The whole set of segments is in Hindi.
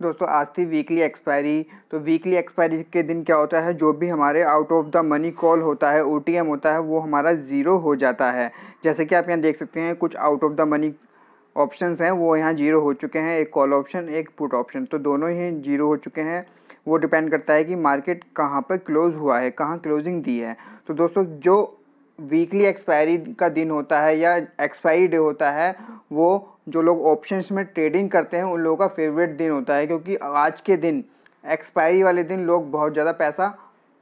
दोस्तों, आज थी वीकली एक्सपायरी तो वीकली एक्सपायरी के दिन क्या होता है? जो भी हमारे out of the money call होता है ओटीएम होता है, वो हमारा ज़ीरो हो जाता है। जैसे कि आप यहाँ देख सकते हैं, कुछ out of the money options हैं, वो यहाँ ज़ीरो हो चुके हैं। एक कॉल ऑप्शन एक पुट ऑप्शन तो दोनों ही ज़ीरो हो चुके हैं। वो डिपेंड करता है कि मार्केट कहाँ पर क्लोज़ हुआ है, कहाँ क्लोजिंग दी है। तो दोस्तों, जो वीकली एक्सपायरी का दिन होता है या एक्सपायरी डे होता है, वो जो लोग ऑप्शंस में ट्रेडिंग करते हैं, उन लोगों का फेवरेट दिन होता है, क्योंकि आज के दिन एक्सपायरी वाले दिन लोग बहुत ज़्यादा पैसा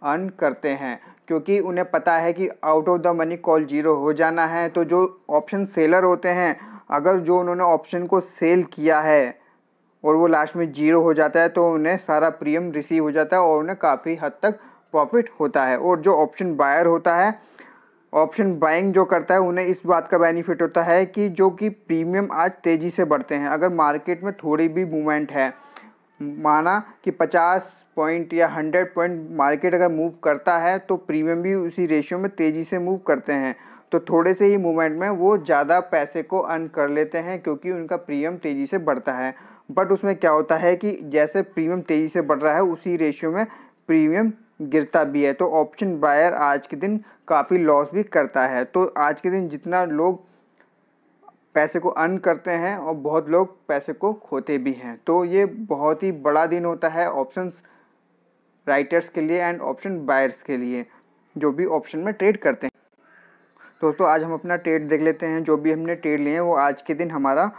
अर्न करते हैं, क्योंकि उन्हें पता है कि out of the money call zero हो जाना है। तो जो ऑप्शन सेलर होते हैं, अगर जो उन्होंने ऑप्शन को सेल किया है, और वो लास्ट में ज़ीरो हो जाता है तो उन्हें सारा प्रीमियम रिसीव हो जाता है, और उन्हें काफ़ी हद तक प्रॉफिट होता है। और जो ऑप्शन बायर होता है ऑप्शन बाइंग जो करता है, उन्हें इस बात का बेनिफिट होता है कि जो कि प्रीमियम आज तेज़ी से बढ़ते हैं। अगर मार्केट में थोड़ी भी मूवमेंट है, माना कि 50 पॉइंट या 100 पॉइंट मार्केट अगर मूव करता है तो प्रीमियम भी उसी रेशियो में तेज़ी से मूव करते हैं। तो थोड़े से ही मूवमेंट में वो ज़्यादा पैसे को अर्न कर लेते हैं, क्योंकि उनका प्रीमियम तेज़ी से बढ़ता है। बट उसमें क्या होता है कि जैसे प्रीमियम तेज़ी से बढ़ रहा है, उसी रेशियो में प्रीमियम गिरता भी है। तो ऑप्शन बायर आज के दिन काफ़ी लॉस भी करता है। तो आज के दिन जितना लोग पैसे को अर्न करते हैं और बहुत लोग पैसे को खोते भी हैं। तो ये बहुत ही बड़ा दिन होता है ऑप्शंस राइटर्स के लिए एंड ऑप्शन बायर्स के लिए, जो भी ऑप्शन में ट्रेड करते हैं। दोस्तों, आज हम अपना ट्रेड देख लेते हैं। जो भी हमने ट्रेड लिए हैं, वो आज के दिन हमारा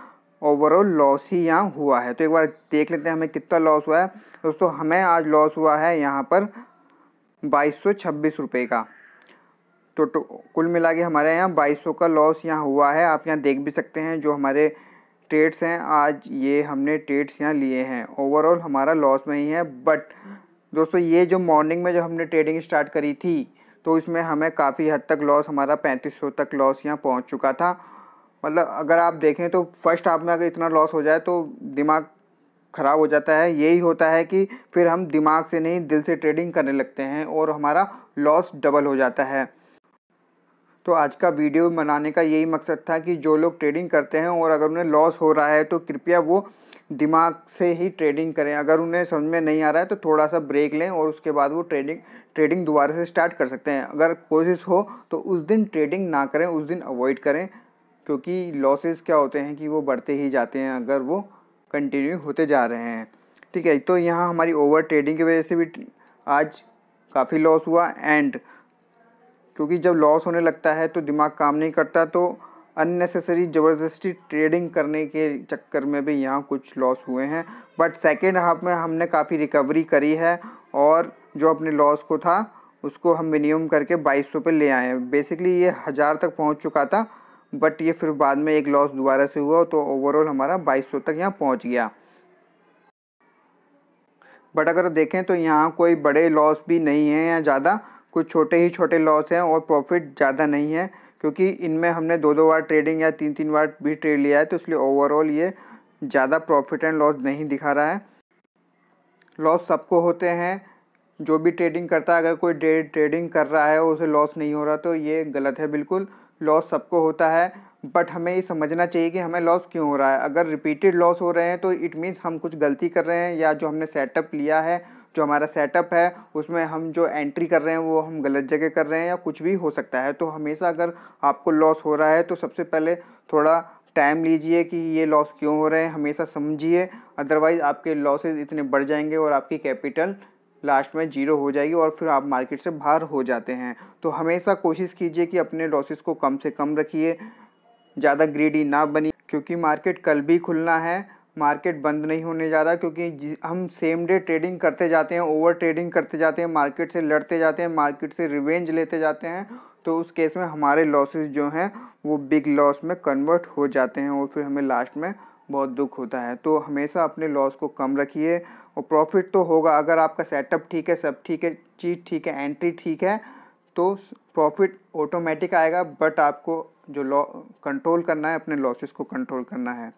ओवरऑल लॉस ही यहाँ हुआ है। तो एक बार देख लेते हैं हमें कितना लॉस हुआ है। दोस्तों, हमें आज लॉस हुआ है यहाँ पर बाईस सौ छब्बीस रुपये का। तो, तो कुल मिला के हमारे यहाँ बाईस सौ का लॉस यहाँ हुआ है। आप यहाँ देख भी सकते हैं जो हमारे ट्रेड्स हैं आज ये हमने ट्रेड्स यहाँ लिए हैं। ओवरऑल हमारा लॉस में ही है बट दोस्तों ये जो मॉर्निंग में जब हमने ट्रेडिंग स्टार्ट करी थी तो इसमें हमें काफ़ी हद तक लॉस हमारा पैंतीस सौ तक लॉस यहाँ पहुँच चुका था। मतलब अगर आप देखें तो फ़र्स्ट हाफ़ में अगर इतना लॉस हो जाए तो दिमाग ख़राब हो जाता है। यही होता है कि फिर हम दिमाग से नहीं, दिल से ट्रेडिंग करने लगते हैं और हमारा लॉस डबल हो जाता है। तो आज का वीडियो बनाने का यही मकसद था कि जो लोग ट्रेडिंग करते हैं और अगर उन्हें लॉस हो रहा है तो कृपया वो दिमाग से ही ट्रेडिंग करें। अगर उन्हें समझ में नहीं आ रहा है तो थोड़ा सा ब्रेक लें और उसके बाद वो ट्रेडिंग ट्रेडिंग दोबारा से स्टार्ट कर सकते हैं। अगर कोशिश हो तो उस दिन ट्रेडिंग ना करें, उस दिन अवॉइड करें, क्योंकि लॉसेस क्या होते हैं कि वो बढ़ते ही जाते हैं। अगर वो कंटिन्यू होते जा रहे हैं। ठीक है तो यहाँ हमारी ओवर ट्रेडिंग की वजह से भी आज काफ़ी लॉस हुआ एंड क्योंकि जब लॉस होने लगता है तो दिमाग काम नहीं करता तो अननेसेसरी ज़बरदस्ती ट्रेडिंग करने के चक्कर में भी यहाँ कुछ लॉस हुए हैं। बट सेकेंड हाफ़ में हमने काफ़ी रिकवरी करी है और जो अपने लॉस को था, उसको हम मिनिमम करके बाईस सौ पे ले आए हैं। बेसिकली ये हज़ार तक पहुँच चुका था। बट ये फिर बाद में एक लॉस दोबारा से हुआ तो ओवरऑल हमारा बाईस सौ तक यहाँ पहुँच गया। बट अगर देखें तो यहाँ कोई बड़े लॉस भी नहीं है या ज़्यादा, कुछ छोटे ही छोटे लॉस हैं और प्रॉफिट ज़्यादा नहीं है, क्योंकि इनमें हमने दो दो बार ट्रेडिंग या तीन तीन बार भी ट्रेड लिया है तो इसलिए ओवरऑल ये ज़्यादा प्रॉफिट एंड लॉस नहीं दिखा रहा है। लॉस सबको होते हैं, जो भी ट्रेडिंग करता है, अगर कोई ट्रेडिंग कर रहा है, उसे लॉस नहीं हो रहा तो ये गलत है बिल्कुल। लॉस सबको होता है बट हमें ये समझना चाहिए कि हमें लॉस क्यों हो रहा है। अगर रिपीटेड लॉस हो रहे हैं तो इट मीन्स हम कुछ गलती कर रहे हैं, या जो हमने सेटअप लिया है, जो हमारा सेटअप है, उसमें हम जो एंट्री कर रहे हैं, वो हम गलत जगह कर रहे हैं, या कुछ भी हो सकता है। तो हमेशा अगर आपको लॉस हो रहा है तो सबसे पहले थोड़ा टाइम लीजिए कि ये लॉस क्यों हो रहे हैं। हमेशा समझिए अदरवाइज़ आपके लॉसेज इतने बढ़ जाएँगे और आपकी कैपिटल लास्ट में ज़ीरो हो जाएगी और फिर आप मार्केट से बाहर हो जाते हैं। तो हमेशा कोशिश कीजिए कि अपने लॉसेस को कम से कम रखिए, ज़्यादा ग्रीडी ना बनी क्योंकि मार्केट कल भी खुलना है मार्केट बंद नहीं होने जा रहा, क्योंकि हम सेम डे ट्रेडिंग करते जाते हैं ओवर ट्रेडिंग करते जाते हैं मार्केट से लड़ते जाते हैं मार्केट से रिवेंज लेते जाते हैं तो उस केस में हमारे लॉसेस जो हैं, वो बिग लॉस में कन्वर्ट हो जाते हैं और फिर हमें लास्ट में बहुत दुख होता है। तो हमेशा अपने लॉस को कम रखिए और प्रॉफिट तो होगा। अगर आपका सेटअप ठीक है, सब ठीक है, चीज़ ठीक है एंट्री ठीक है तो प्रॉफिट ऑटोमेटिक आएगा। बट आपको जो लॉ कंट्रोल करना है, अपने लॉसेस को कंट्रोल करना है।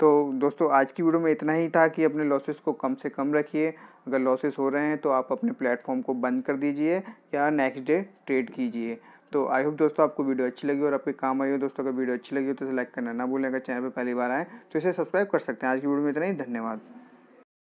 तो दोस्तों, आज की वीडियो में इतना ही था कि अपने लॉसेस को कम से कम रखिए। अगर लॉसेस हो रहे हैं तो आप अपने प्लेटफॉर्म को बंद कर दीजिए या नेक्स्ट डे ट्रेड कीजिए। तो आई होप दोस्तों आपको वीडियो अच्छी लगी और आपके काम आई हो। दोस्तों, अगर वीडियो अच्छी लगी हो तो लाइक करना ना भूलें। अगर चैनल पर पहली बार आए तो इसे सब्सक्राइब कर सकते हैं। आज की वीडियो में इतना ही। धन्यवाद।